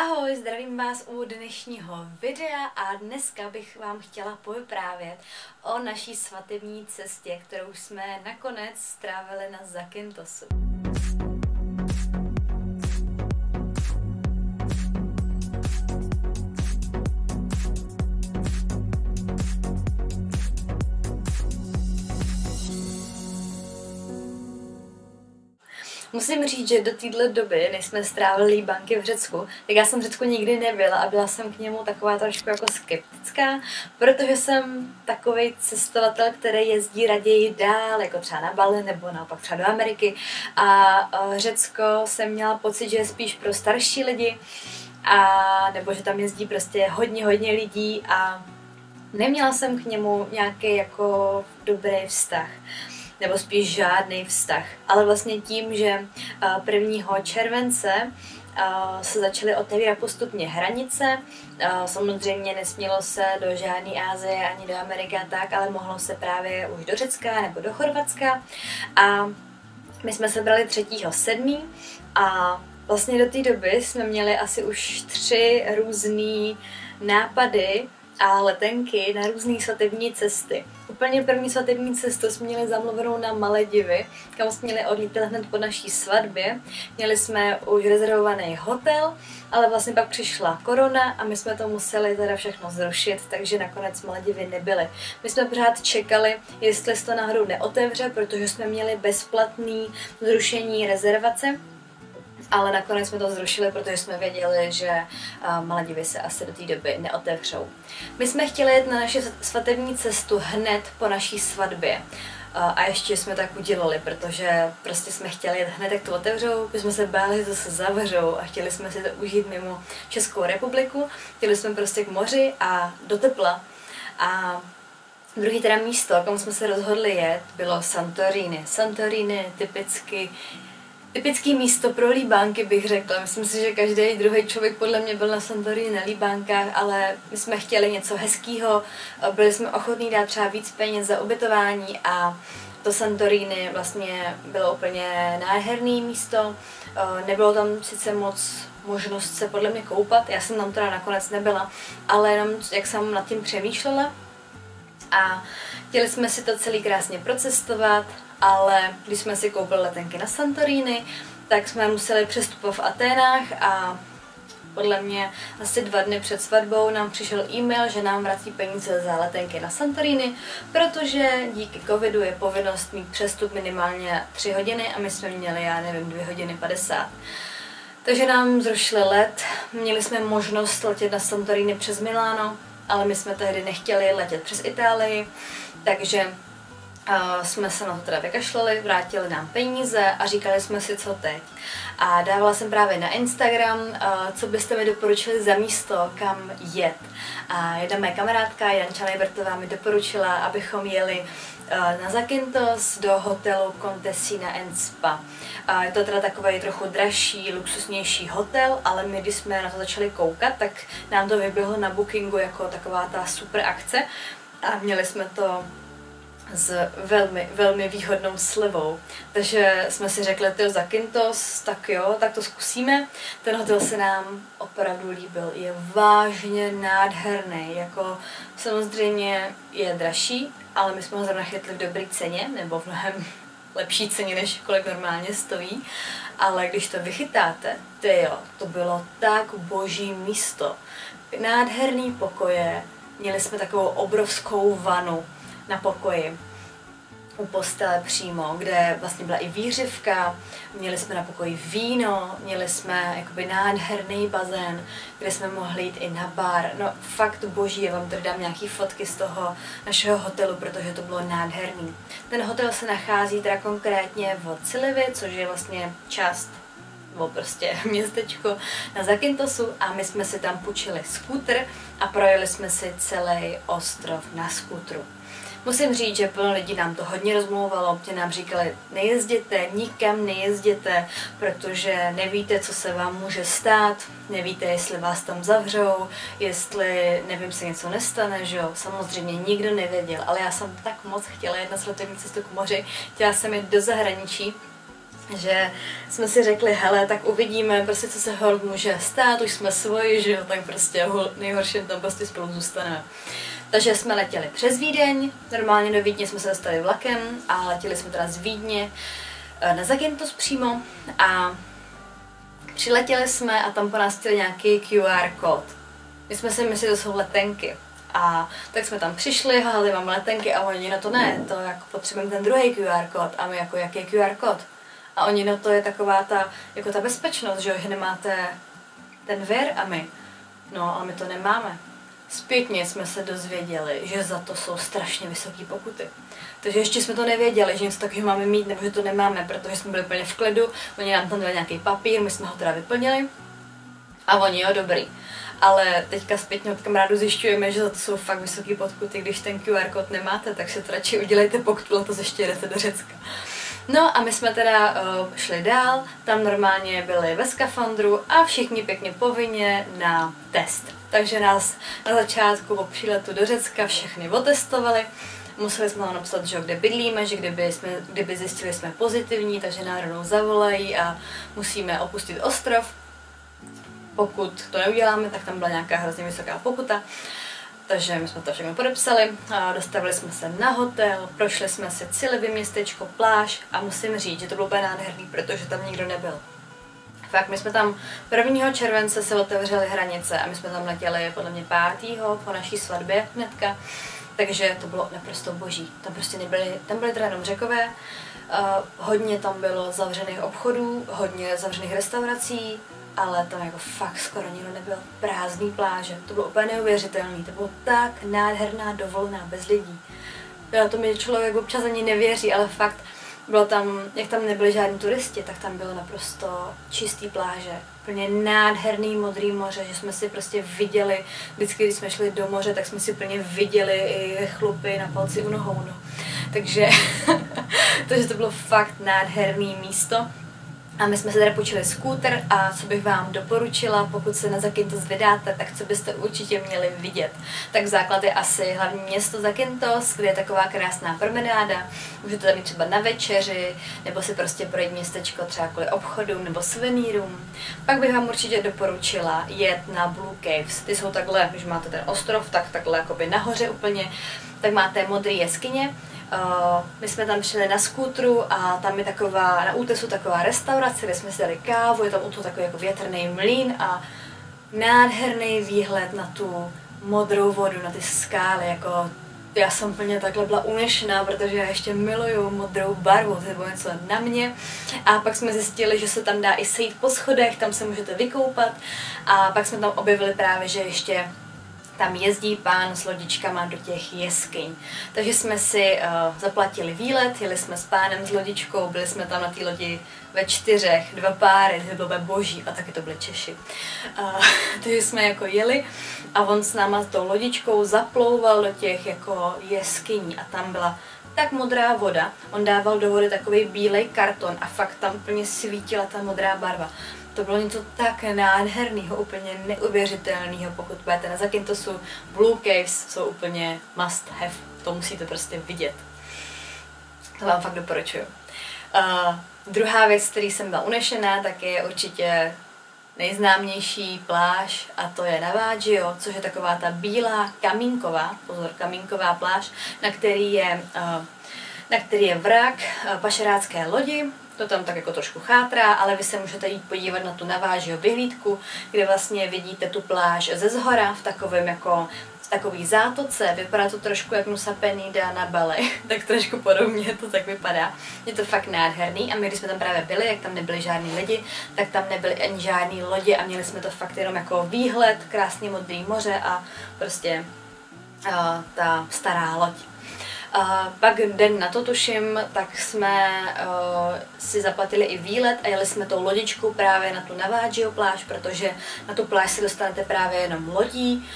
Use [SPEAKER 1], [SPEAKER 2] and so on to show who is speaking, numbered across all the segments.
[SPEAKER 1] Ahoj, zdravím vás u dnešního videa a dneska bych vám chtěla povyprávět o naší svatební cestě, kterou jsme nakonec strávili na Zakyntosu. Musím říct, že do téhle doby, než jsme strávili banky v Řecku, tak já jsem v Řecku nikdy nebyla a byla jsem k němu taková trošku jako skeptická, protože jsem takový cestovatel, který jezdí raději dál, jako třeba na Bali nebo naopak třeba do Ameriky. A Řecko jsem měla pocit, že je spíš pro starší lidi, a nebo že tam jezdí prostě hodně, hodně lidí a neměla jsem k němu nějaký jako dobrý vztah nebo spíš žádný vztah. Ale vlastně tím, že 1. července se začaly otevírat postupně hranice. Samozřejmě nesmělo se do žádné Ázie ani do Ameriky a tak, ale mohlo se právě už do Řecka nebo do Chorvatska. A my jsme se brali 3.7. a vlastně do té doby jsme měli asi už tři různé nápady a letenky na různé svatební cesty. Úplně první svatební cestu jsme měli zamluvenou na Maledivy, kam jsme měli odlítat hned po naší svatbě. Měli jsme už rezervovaný hotel, ale vlastně pak přišla korona a my jsme to museli teda všechno zrušit, takže nakonec Maledivy nebyly. My jsme pořád čekali, jestli se to náhodou neotevře, protože jsme měli bezplatný zrušení rezervace, ale nakonec jsme to zrušili, protože jsme věděli, že Maledivy se asi do té doby neotevřou. My jsme chtěli jít na naši svatební cestu hned po naší svatbě. A ještě jsme tak udělali, protože prostě jsme chtěli jet hned, jak to otevřou, protože jsme se báli, že se zavřou a chtěli jsme si to užít mimo Českou republiku. Chtěli jsme prostě k moři a do tepla. A Druhý teda místo, kam jsme se rozhodli jet, bylo Santorini. Santorini typicky typický místo pro líbánky, bych řekla. Myslím si, že každý druhý člověk podle mě byl na Santorini na líbánkách, ale my jsme chtěli něco hezkého, byli jsme ochotní dát třeba víc peněz za ubytování a to Santorini vlastně bylo úplně nádherný místo. Nebylo tam sice moc možnost se podle mě koupat, já jsem tam teda nakonec nebyla, ale jenom jak jsem nad tím přemýšlela a chtěli jsme si to celý krásně procestovat, ale když jsme si koupili letenky na Santorini, tak jsme museli přestupovat v Aténách a podle mě asi dva dny před svatbou nám přišel e-mail, že nám vrací peníze za letenky na Santorini, protože díky covidu je povinnost mít přestup minimálně 3 hodiny a my jsme měli, já nevím, 2 hodiny 50. Takže nám zrušili let, měli jsme možnost letět na Santorini přes Miláno, ale my jsme tehdy nechtěli letět přes Itálii, takže Uh, jsme se na to teda vykašlali, vrátili nám peníze a říkali jsme si, co teď. A dávala jsem právě na Instagram, uh, co byste mi doporučili za místo, kam jet. A jedna moje kamarádka, Janča Nejbertová, mi doporučila, abychom jeli na Zakynthos do hotelu Contessina and Spa. Uh, je to teda takový trochu dražší, luxusnější hotel, ale my, když jsme na to začali koukat, tak nám to vyběhlo na bookingu jako taková ta super akce a měli jsme to s velmi, velmi výhodnou slevou. Takže jsme si řekli, ty za Kintos, tak jo, tak to zkusíme. Ten hotel se nám opravdu líbil. Je vážně nádherný. Jako samozřejmě je dražší, ale my jsme ho zrovna chytli v dobré ceně, nebo v mnohem lepší ceně, než kolik normálně stojí. Ale když to vychytáte, ty jo, to bylo tak boží místo. Nádherný pokoje, měli jsme takovou obrovskou vanu, na pokoji u postele přímo, kde vlastně byla i výřivka, měli jsme na pokoji víno, měli jsme jakoby nádherný bazén, kde jsme mohli jít i na bar. No fakt boží, já vám tady dám nějaký fotky z toho našeho hotelu, protože to bylo nádherný. Ten hotel se nachází teda konkrétně v Cilivi, což je vlastně část nebo prostě městečko na Zakyntosu a my jsme si tam půjčili skútr a projeli jsme si celý ostrov na skútru. Musím říct, že plno lidí nám to hodně rozmlouvalo, mě nám říkali, nejezděte, nikam nejezděte, protože nevíte, co se vám může stát, nevíte, jestli vás tam zavřou, jestli, nevím, se něco nestane, že jo, samozřejmě nikdo nevěděl, ale já jsem tak moc chtěla jet na cestu k moři, chtěla jsem jít do zahraničí, že jsme si řekli, hele, tak uvidíme, prostě co se hold může stát, už jsme svoji, že jo, tak prostě nejhorším tam prostě spolu zůstaneme. Takže jsme letěli přes Vídeň, normálně do Vídně jsme se dostali vlakem a letěli jsme teda z Vídně eh, na Zagintos přímo a přiletěli jsme a tam po nás chtěli nějaký QR kód. My jsme si mysleli, že to jsou letenky. A tak jsme tam přišli, hledali máme letenky a oni na to ne, to jako potřebujeme ten druhý QR kód a my jako jaký QR kód. A oni na to je taková ta, jako ta bezpečnost, že, že nemáte ten vir a my. No, ale my to nemáme. Zpětně jsme se dozvěděli, že za to jsou strašně vysoké pokuty. Takže ještě jsme to nevěděli, že něco takového máme mít, nebo že to nemáme, protože jsme byli úplně v klidu, oni nám tam dali nějaký papír, my jsme ho teda vyplnili a oni jo, dobrý. Ale teďka zpětně od kamarádu zjišťujeme, že za to jsou fakt vysoké pokuty, když ten QR kód nemáte, tak to radši udělejte, pokud to ještě jdete do Řecka. No a my jsme teda uh, šli dál, tam normálně byli ve skafandru a všichni pěkně povinně na test. Takže nás na začátku po příletu do Řecka všechny otestovali, museli jsme napsat, že kde bydlíme, že kdyby, jsme, kdyby zjistili jsme pozitivní, takže národnou zavolají a musíme opustit ostrov. Pokud to neuděláme, tak tam byla nějaká hrozně vysoká pokuta. Takže my jsme to všechno podepsali, dostavili jsme se na hotel, prošli jsme si celé městečko, pláž a musím říct, že to bylo úplně nádherný, protože tam nikdo nebyl. Fakt, my jsme tam 1. července se otevřely hranice a my jsme tam letěli podle mě 5. po naší svatbě hnedka, takže to bylo naprosto boží. Tam prostě nebyly, tam byly teda jenom řekové, uh, hodně tam bylo zavřených obchodů, hodně zavřených restaurací, ale tam jako fakt skoro nikdo nebyl. Prázdný pláže, to bylo úplně neuvěřitelné, to bylo tak nádherná dovolená bez lidí. Já to mi člověk občas ani nevěří, ale fakt bylo tam, jak tam nebyli žádní turisti, tak tam bylo naprosto čistý pláže. Plně nádherný modrý moře, že jsme si prostě viděli, vždycky, když jsme šli do moře, tak jsme si plně viděli i chlupy na palci u nohou. No. Takže, takže to bylo fakt nádherný místo. A my jsme se teda půjčili skúter a co bych vám doporučila, pokud se na Zakintos vydáte, tak co byste určitě měli vidět. Tak základ je asi hlavní město Zakintos, kde je taková krásná promenáda. Můžete tam jít třeba na večeři, nebo si prostě projít městečko třeba kvůli obchodům nebo suvenýrům. Pak bych vám určitě doporučila jet na Blue Caves. Ty jsou takhle, když máte ten ostrov, tak takhle jakoby nahoře úplně, tak máte modré jeskyně my jsme tam šli na skútru a tam je taková, na útesu taková restaurace, kde jsme si dali kávu, je tam u toho takový jako větrný mlín a nádherný výhled na tu modrou vodu, na ty skály, jako já jsem plně takhle byla unešená, protože já ještě miluju modrou barvu, to bylo něco na mě. A pak jsme zjistili, že se tam dá i sejít po schodech, tam se můžete vykoupat. A pak jsme tam objevili právě, že ještě tam jezdí pán s lodičkama do těch jeskyň. Takže jsme si uh, zaplatili výlet, jeli jsme s pánem s lodičkou, byli jsme tam na té lodi ve čtyřech, dva páry, to bylo boží a taky to byly Češi. Uh, takže jsme jako jeli a on s náma s tou lodičkou zaplouval do těch jako jeskyní a tam byla tak modrá voda, on dával do vody takový bílej karton a fakt tam plně svítila ta modrá barva to bylo něco tak nádherného, úplně neuvěřitelného, pokud budete na Zakintosu. Blue Caves jsou úplně must have, to musíte prostě vidět. To vám fakt doporučuju. Uh, druhá věc, který jsem byla unešená, tak je určitě nejznámější pláž a to je Navaggio, což je taková ta bílá kamínková, pozor, kamínková pláž, na který je, na který je vrak pašerácké lodi, to tam tak jako trošku chátrá, ale vy se můžete jít podívat na tu navážího vyhlídku, kde vlastně vidíte tu pláž ze zhora v takovém jako v takový zátoce, vypadá to trošku jak Nusa Penida na Bali, tak trošku podobně to tak vypadá. Je to fakt nádherný a my, když jsme tam právě byli, jak tam nebyli žádní lidi, tak tam nebyly ani žádný lodě a měli jsme to fakt jenom jako výhled, krásný modrý moře a prostě uh, ta stará loď. A pak den na to tuším, tak jsme uh, si zaplatili i výlet a jeli jsme tou lodičkou právě na tu Navaggio pláž, protože na tu pláž se dostanete právě jenom lodí.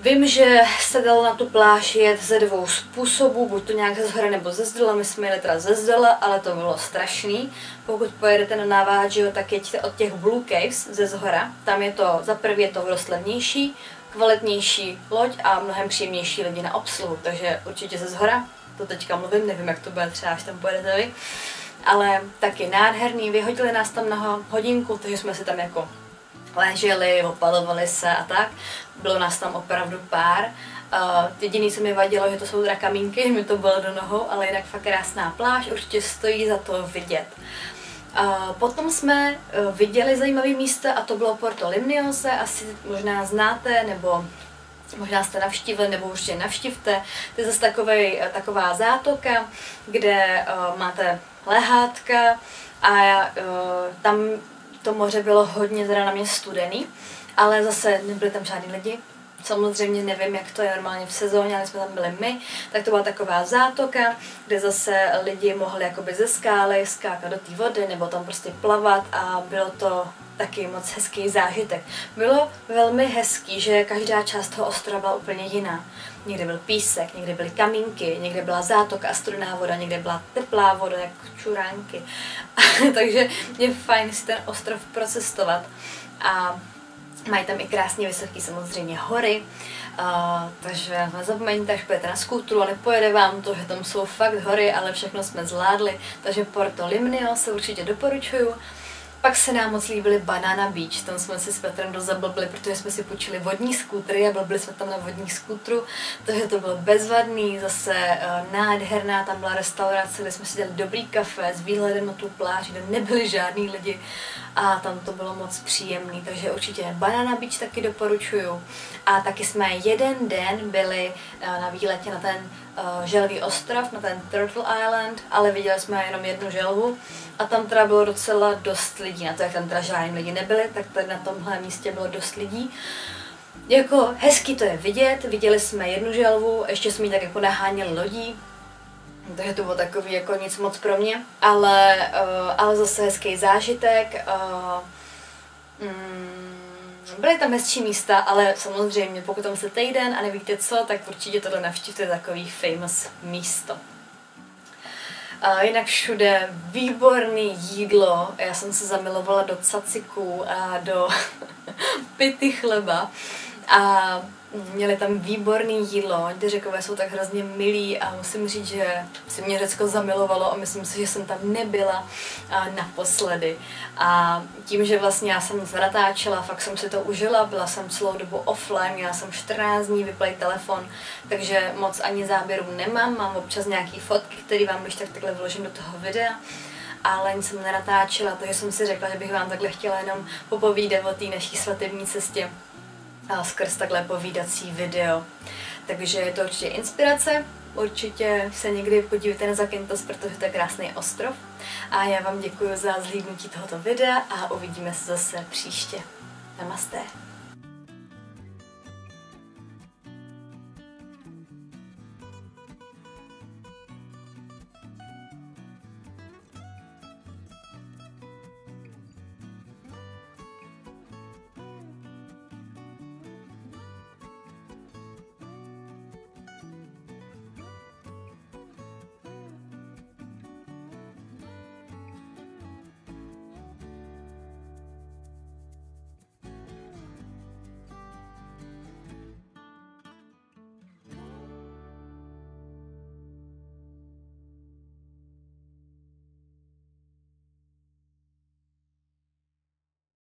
[SPEAKER 1] Vím, že se dalo na tu pláž jet ze dvou způsobů, buď to nějak ze zhora nebo ze zdola, my jsme jeli teda ze zdola, ale to bylo strašný. Pokud pojedete na Navaggio, tak jeďte od těch Blue Caves ze zhora, tam je to, za prvý je to dost kvalitnější loď a mnohem příjemnější lidi na obsluhu, takže určitě ze zhora, to teďka mluvím, nevím, jak to bude třeba, až tam pojedete vy. ale taky nádherný, vyhodili nás tam na hodinku, takže jsme si tam jako leželi, opalovali se a tak. Bylo nás tam opravdu pár. Uh, jediný, co mi vadilo, že to jsou teda kamínky, mi to bylo do nohou, ale jinak fakt krásná pláž, určitě stojí za to vidět. Uh, potom jsme uh, viděli zajímavé místa a to bylo Porto Limniose, asi možná znáte, nebo možná jste navštívili, nebo určitě navštivte. To je zase takovej, taková zátoka, kde uh, máte lehátka a uh, tam to moře bylo hodně teda na mě studený, ale zase nebyly tam žádní lidi, samozřejmě nevím, jak to je normálně v sezóně, ale jsme tam byli my, tak to byla taková zátoka, kde zase lidi mohli jakoby ze skály skákat do té vody nebo tam prostě plavat a bylo to taky moc hezký zážitek. Bylo velmi hezký, že každá část toho ostrova byla úplně jiná. Někde byl písek, někde byly kamínky, někde byla zátoka a studená voda, někde byla teplá voda, jako čuránky. Takže je fajn si ten ostrov procestovat. A Mají tam i krásně vysoké samozřejmě hory, uh, takže nezapomeňte, až pojete na skútru a nepojede vám to, že tam jsou fakt hory, ale všechno jsme zvládli, takže Porto Limnio se určitě doporučuju. Pak se nám moc líbily Banana Beach, tam jsme si s Petrem dost zablbli, protože jsme si půjčili vodní skútry a blbli jsme tam na vodní skútru, takže to bylo bezvadný, zase uh, nádherná, tam byla restaurace, kde jsme si dělali dobrý kafe s výhledem na tu pláž, kde nebyli žádní lidi a tam to bylo moc příjemný, takže určitě Banana Beach taky doporučuju. A taky jsme jeden den byli uh, na výletě na ten uh, želvý ostrov, na ten Turtle Island, ale viděli jsme jenom jednu želvu a tam teda bylo docela dost lidí, na to jak tam teda žádní lidi nebyli, tak tady na tomhle místě bylo dost lidí. Jako hezký to je vidět, viděli jsme jednu želvu, ještě jsme ji tak jako naháněli lodí, takže to bylo takový jako nic moc pro mě, ale, uh, ale zase hezký zážitek. Uh, mm, byly tam hezčí místa, ale samozřejmě pokud tam jste týden a nevíte co, tak určitě tohle navštivte takový famous místo. A jinak všude výborný jídlo. Já jsem se zamilovala do caciků a do pity chleba. A měli tam výborný jídlo, ty řekové jsou tak hrozně milí a musím říct, že si mě Řecko zamilovalo a myslím si, že jsem tam nebyla naposledy. A tím, že vlastně já jsem natáčela, fakt jsem si to užila, byla jsem celou dobu offline, já jsem 14 dní vyplay telefon, takže moc ani záběrů nemám, mám občas nějaký fotky, které vám bych tak takhle vložím do toho videa ale nic jsem nenatáčela, takže jsem si řekla, že bych vám takhle chtěla jenom popovídat o té naší svatební cestě skrz takhle povídací video. Takže je to určitě inspirace, určitě se někdy podívejte na Zakintos, protože to je krásný ostrov. A já vám děkuji za zhlídnutí tohoto videa a uvidíme se zase příště. Namaste.